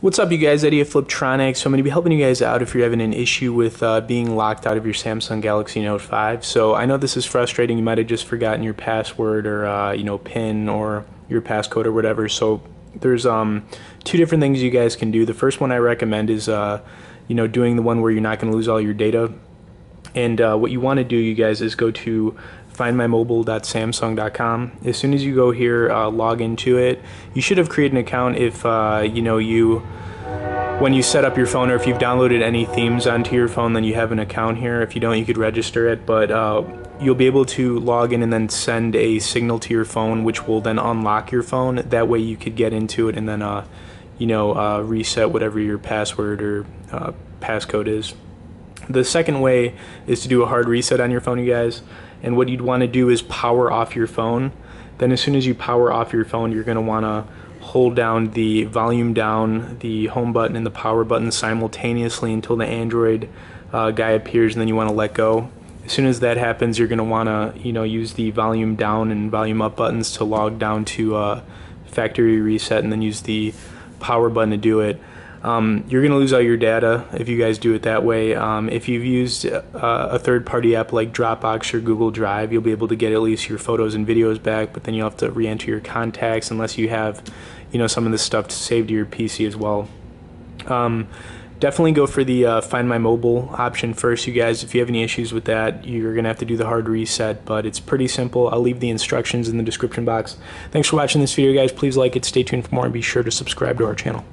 What's up, you guys? Eddie of Fliptroniks. So I'm going to be helping you guys out if you're having an issue with uh, being locked out of your Samsung Galaxy Note 5. So I know this is frustrating. You might have just forgotten your password or uh, you know PIN or your passcode or whatever. So there's um, two different things you guys can do. The first one I recommend is uh, you know doing the one where you're not going to lose all your data. And uh, what you want to do, you guys, is go to findmymobile.samsung.com. As soon as you go here, uh, log into it. You should have created an account if uh, you know you when you set up your phone or if you've downloaded any themes onto your phone then you have an account here if you don't you could register it but uh, you'll be able to log in and then send a signal to your phone which will then unlock your phone that way you could get into it and then uh, you know uh, reset whatever your password or uh, passcode is the second way is to do a hard reset on your phone you guys and what you'd want to do is power off your phone then as soon as you power off your phone you're going to want to hold down the volume down, the home button, and the power button simultaneously until the Android uh, guy appears, and then you want to let go. As soon as that happens, you're going to want to, you know, use the volume down and volume up buttons to log down to uh, factory reset, and then use the power button to do it. Um, you're going to lose all your data if you guys do it that way. Um, if you've used uh, a third party app like Dropbox or Google Drive, you'll be able to get at least your photos and videos back, but then you'll have to re enter your contacts unless you have you know some of this stuff saved to your PC as well. Um, definitely go for the uh, Find My Mobile option first, you guys. If you have any issues with that, you're going to have to do the hard reset, but it's pretty simple. I'll leave the instructions in the description box. Thanks for watching this video, guys. Please like it, stay tuned for more, and be sure to subscribe to our channel.